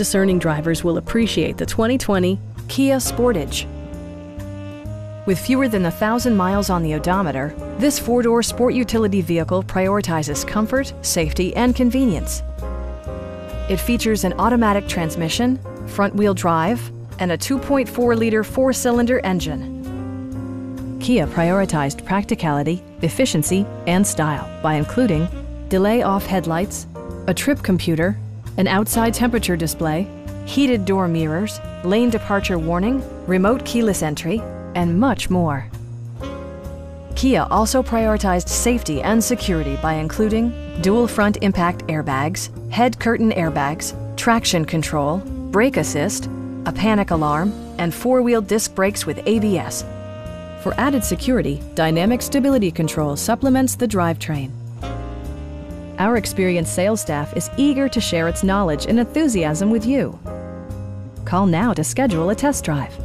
discerning drivers will appreciate the 2020 Kia Sportage. With fewer than a thousand miles on the odometer, this four-door sport utility vehicle prioritizes comfort, safety, and convenience. It features an automatic transmission, front-wheel drive, and a 2.4-liter four-cylinder engine. Kia prioritized practicality, efficiency, and style by including delay off headlights, a trip computer, an outside temperature display, heated door mirrors, lane departure warning, remote keyless entry, and much more. Kia also prioritized safety and security by including dual front impact airbags, head curtain airbags, traction control, brake assist, a panic alarm, and four-wheel disc brakes with ABS. For added security, Dynamic Stability Control supplements the drivetrain. Our experienced sales staff is eager to share its knowledge and enthusiasm with you. Call now to schedule a test drive.